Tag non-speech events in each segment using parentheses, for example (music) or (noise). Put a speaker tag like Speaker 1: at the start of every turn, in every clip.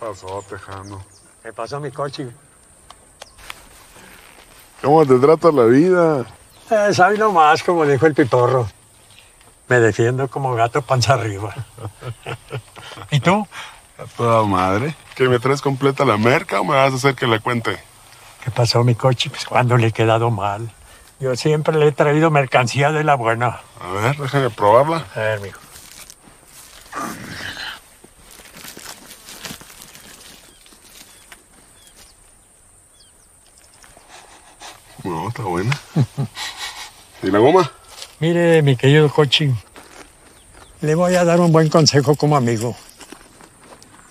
Speaker 1: pasó, Tejano?
Speaker 2: ¿Qué pasó, mi coche?
Speaker 1: ¿Cómo te trata la vida?
Speaker 2: Eh, ¿Sabes nomás, como dijo el piporro? Me defiendo como gato panza arriba. ¿Y tú?
Speaker 1: A toda madre. ¿Que me traes completa la merca o me vas a hacer que la cuente?
Speaker 2: ¿Qué pasó, mi coche? Pues cuando le he quedado mal. Yo siempre le he traído mercancía de la buena.
Speaker 1: A ver, déjame probarla.
Speaker 2: A ver, mijo.
Speaker 1: No, está buena. ¿Y la goma?
Speaker 2: Mire, mi querido Cochi, le voy a dar un buen consejo como amigo.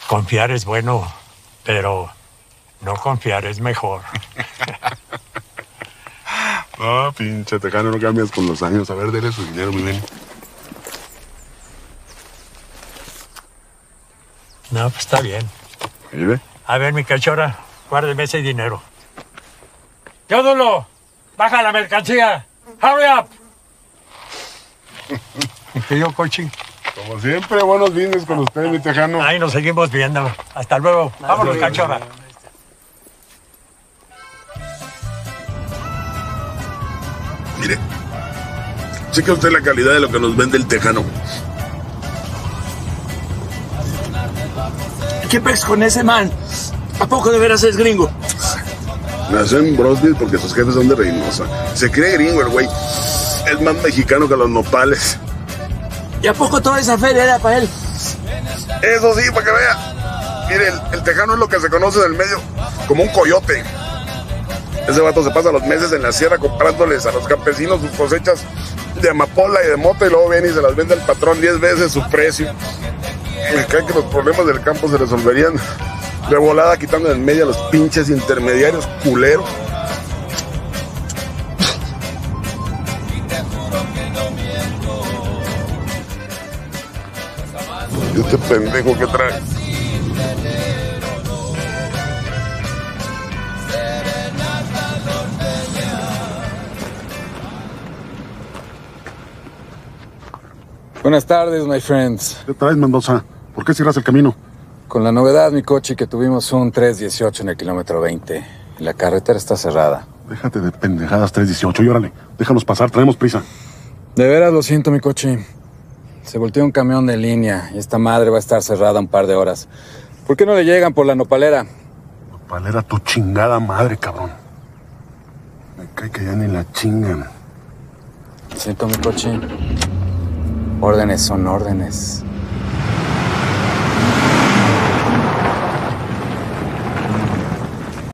Speaker 2: Confiar es bueno, pero no confiar es mejor. (laughs)
Speaker 1: Ah, pinche tejano, no cambias con los años. A ver, dele su dinero, mi bien.
Speaker 2: No, pues está bien.
Speaker 1: ¿Y
Speaker 2: A ver, mi cachorra, guárdeme ese dinero. ¡Teodulo! ¡Baja la mercancía! ¡Hurry up! Mi querido Cochi.
Speaker 1: Como siempre, buenos business con usted, mi tejano.
Speaker 2: Ahí nos seguimos viendo. Hasta luego. Vámonos, cachorra.
Speaker 1: Mire, cheque usted la calidad de lo que nos vende el tejano.
Speaker 3: ¿Qué pex con ese man? ¿A poco de veras es gringo?
Speaker 1: Nació en Brosville porque sus jefes son de Reynosa. Se cree gringo el güey. Es más mexicano que los nopales.
Speaker 3: ¿Y a poco toda esa feria era para él?
Speaker 1: Eso sí, para que vea. Mire, el, el tejano es lo que se conoce en el medio como un coyote. Ese vato se pasa los meses en la sierra comprándoles a los campesinos sus cosechas de amapola y de mota y luego viene y se las vende al patrón 10 veces su precio. Me cae que los problemas del campo se resolverían de volada quitando en medio a los pinches intermediarios culeros. ¿Y este pendejo que trae?
Speaker 4: Buenas tardes, my friends.
Speaker 1: ¿Qué traes, Mendoza? ¿Por qué cierras el camino?
Speaker 4: Con la novedad, mi coche, que tuvimos un 318 en el kilómetro 20. Y la carretera está cerrada.
Speaker 1: Déjate de pendejadas 318 y órale, déjanos pasar, traemos prisa.
Speaker 4: De veras lo siento, mi coche. Se volteó un camión de línea y esta madre va a estar cerrada un par de horas. ¿Por qué no le llegan por la nopalera?
Speaker 1: Palera tu chingada madre, cabrón. Me cae que ya ni la chingan.
Speaker 4: Lo siento, mi coche. Órdenes son órdenes.